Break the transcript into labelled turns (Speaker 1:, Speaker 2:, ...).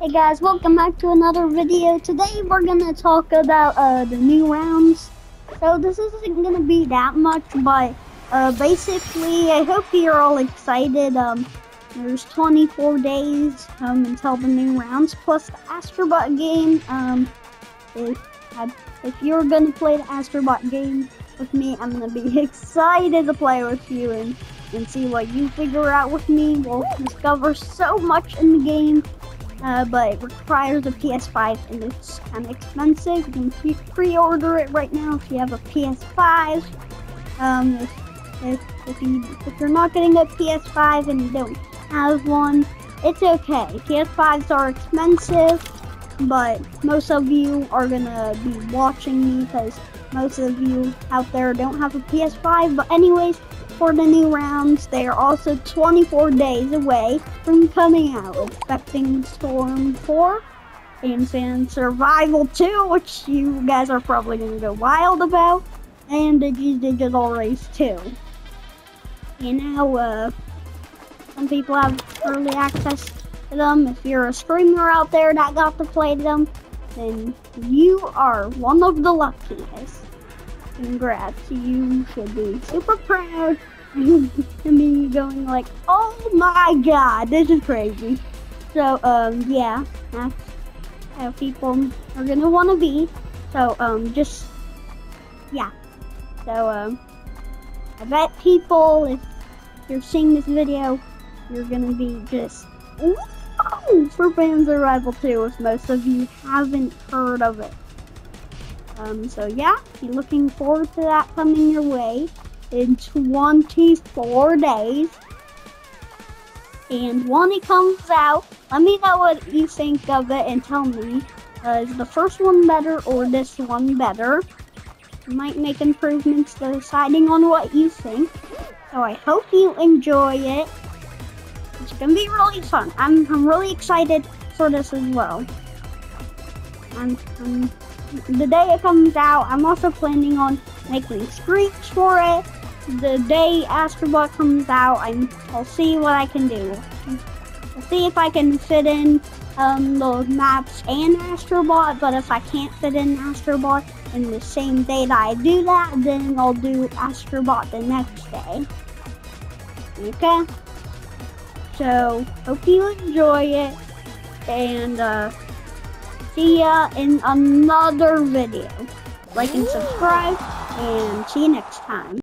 Speaker 1: Hey guys, welcome back to another video. Today we're gonna talk about uh, the new rounds. So this isn't gonna be that much, but uh, basically I hope you're all excited. Um, there's 24 days um, until the new rounds, plus the Astro Bot game. Um, if, if you're gonna play the Astro Bot game with me, I'm gonna be excited to play with you and, and see what you figure out with me. We'll discover so much in the game uh, but it requires a PS5 and it's kind of expensive. You can pre-order it right now if you have a PS5. Um, if, if, if, you, if you're not getting a PS5 and you don't have one, it's okay. PS5s are expensive, but most of you are gonna be watching me because most of you out there don't have a PS5. But anyways, for the new rounds. They are also 24 days away from coming out, expecting Storm 4 and Sand Survival 2, which you guys are probably going to go wild about, and Digi's Digital Race 2. You know, uh, some people have early access to them. If you're a streamer out there that got to play them, then you are one of the luckiest. Congrats, you should be super proud of me going like, oh my god, this is crazy. So, um, yeah, that's how people are gonna wanna be. So, um, just, yeah. So, um, I bet people, if you're seeing this video, you're gonna be just, Ooh, for Sand Arrival 2 if most of you haven't heard of it. Um, so yeah, be looking forward to that coming your way in 24 days. And when it comes out, let me know what you think of it and tell me, uh, is the first one better or this one better? I might make improvements deciding on what you think. So I hope you enjoy it. It's gonna be really fun. I'm, I'm really excited for this as well. I'm, I'm the day it comes out, I'm also planning on making screens for it. The day Astro Bot comes out, I'm, I'll see what I can do. I'll see if I can fit in um, those maps and Astro Bot, but if I can't fit in Astro Bot in the same day that I do that, then I'll do Astro Bot the next day. Okay? So, hope you enjoy it, and, uh, see ya in another video. Like and subscribe, and see you next time.